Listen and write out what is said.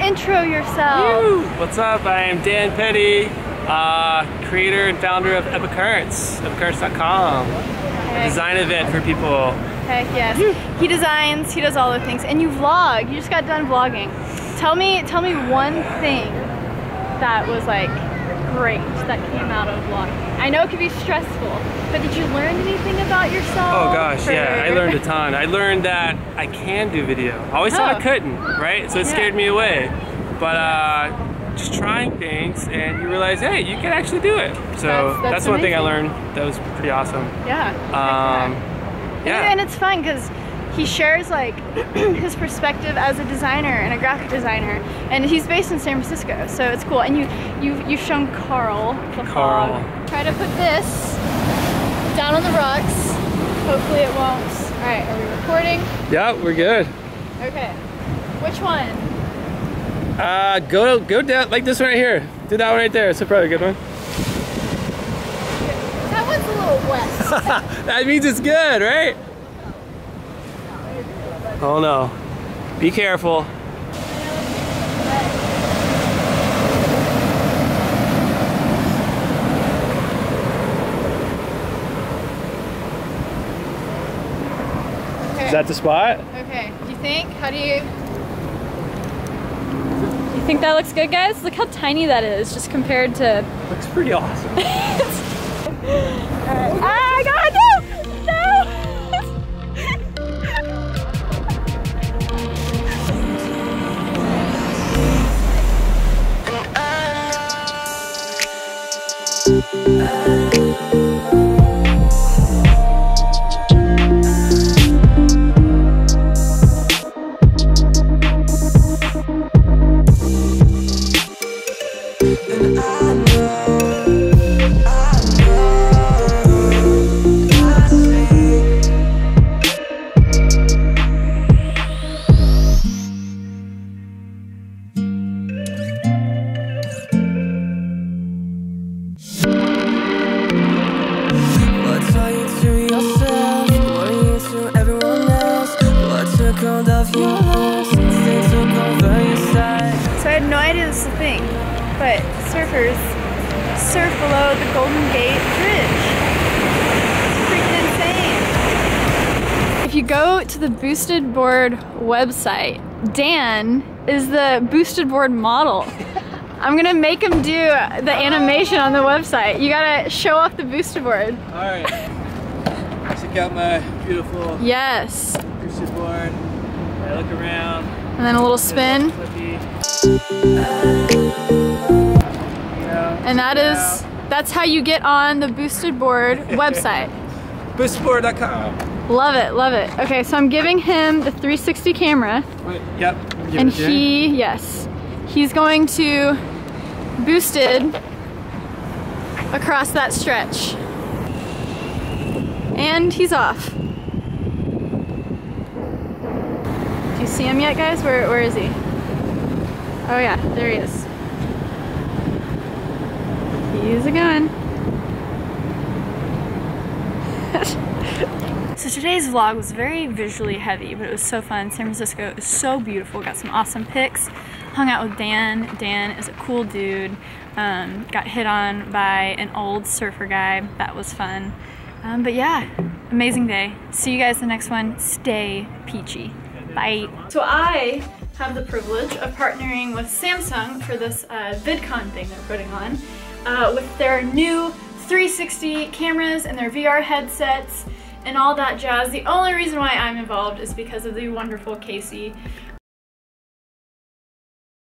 intro yourself. Woo! What's up? I am Dan Petty, uh, creator and founder of Epic Currents, epicurrence.com. Heck, Design event for people. heck yes. He designs, he does all the things, and you vlog. You just got done vlogging. Tell me, tell me one thing that was like great that came out of vlogging. I know it could be stressful, but did you learn anything about yourself? Oh gosh, for- yeah, I learned a ton. I learned that I can do video. I always thought Oh. I couldn't, right? So it Yeah. scared me away. But uh, just trying things and you realize, hey, you can actually do it. So That's- that's, that's one thing I learned that was pretty awesome. Yeah. Um, yeah. yeah. And it's fun because he shares like his perspective as a designer and a graphic designer, and he's based in San Francisco, so it's cool. And you you you've shown Karl the Karl. Try to put this down on the rocks. Hopefully it won't. All right, are we recording? Yeah, we're good. Okay. Which one? Uh, go go down like this one right here. Do that one right there. It's probably a good one. That one's a little wet. That means it's good, right? Oh no. Be careful. Is that the spot? okay. Do you think? How do you? You think that looks good, guys? Look how tiny that is, just compared to Looks pretty awesome. Ah, What So I had no idea this was a thing, but surfers surf below the Golden Gate Bridge. It's freaking insane. If you go to the Boosted Board website, Dan is the Boosted Board model. I'm gonna make him do the oh. animation on the website. You gotta show off the Boosted Board. All right. Check out my beautiful Yes. boosted board. I look around. And then a little spin. And that is, that's how you get on the Boosted Board website. Boostedboard.com. Love it, love it. Okay, so I'm giving him the 360 camera, Wait, Yep. And it a Jen. he, yes, he's going to boosted across that stretch. And he's off. Do you see him yet, guys? Where, where is he? Oh yeah, there he is. He's a going. So today's vlog was very visually heavy, but it was so fun. San Francisco is so beautiful. Got some awesome pics. Hung out with Dan. Dan is a cool dude. Um, got hit on by an old surfer guy. That was fun. Um, but yeah, amazing day. See you guys the next one. Stay peachy. Bye. So I have the privilege of partnering with Samsung for this uh, VidCon thing they're putting on uh, with their new 360 cameras and their VR headsets and all that jazz. The only reason why I'm involved is because of the wonderful Casey